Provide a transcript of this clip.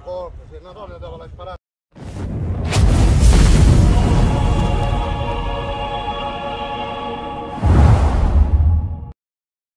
nei corpi, se una donna deve sparare.